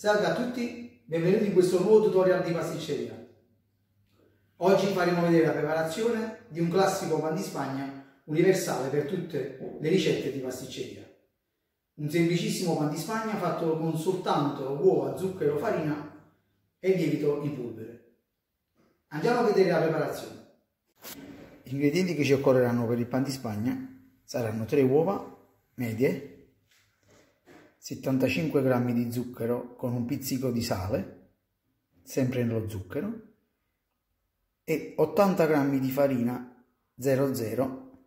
Salve a tutti, benvenuti in questo nuovo tutorial di pasticceria. Oggi faremo vedere la preparazione di un classico pan di Spagna universale per tutte le ricette di pasticceria. Un semplicissimo pan di Spagna fatto con soltanto uova, zucchero, farina e lievito in polvere. Andiamo a vedere la preparazione. Gli ingredienti che ci occorreranno per il pan di Spagna saranno 3 uova medie, 75 g di zucchero con un pizzico di sale, sempre nello zucchero, e 80 g di farina 00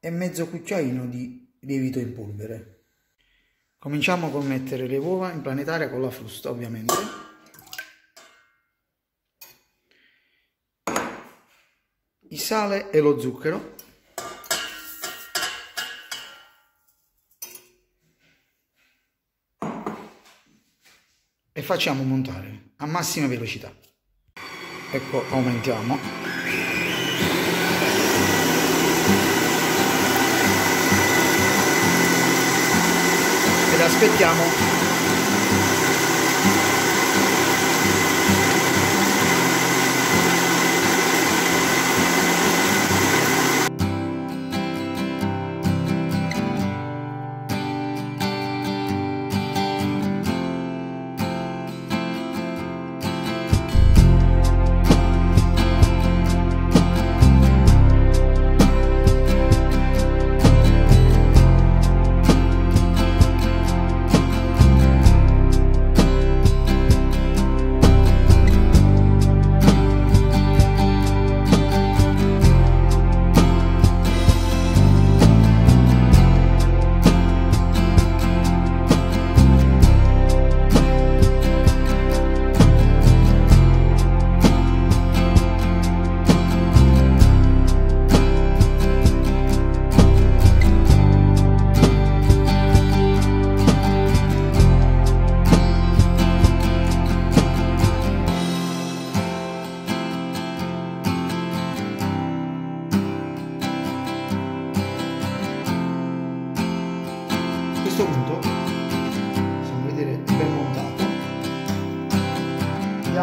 e mezzo cucchiaino di lievito in polvere. Cominciamo con mettere le uova in planetaria con la frusta ovviamente. Il sale e lo zucchero e facciamo montare a massima velocità. Ecco aumentiamo. Ed aspettiamo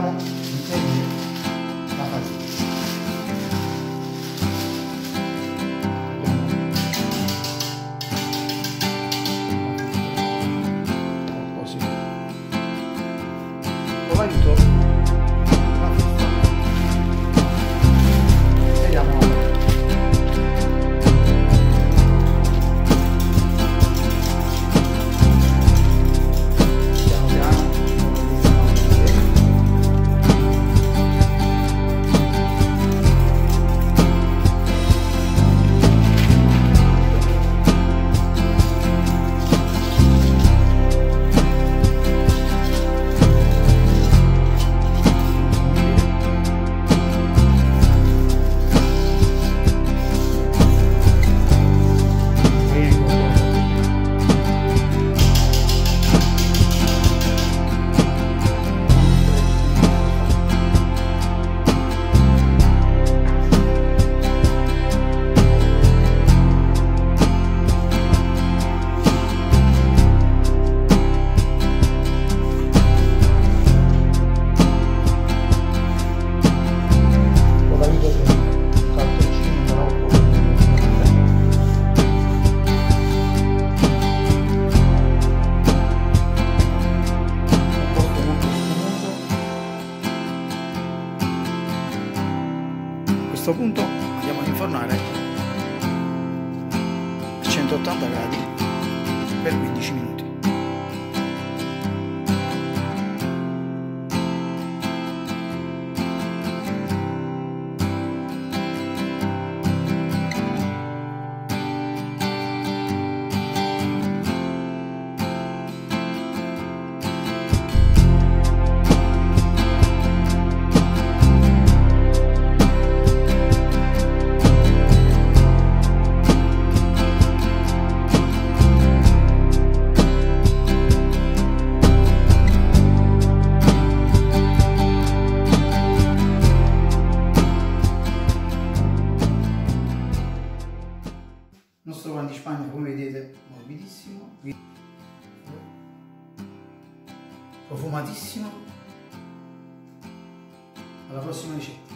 andiamo a inserire la 180 gradi per 15 minuti. Morbidissimo profumatissimo. Alla prossima ricetta